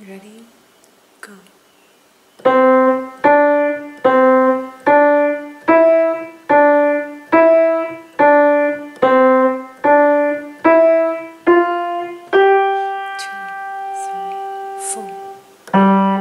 Ready? Go. Two, three, four.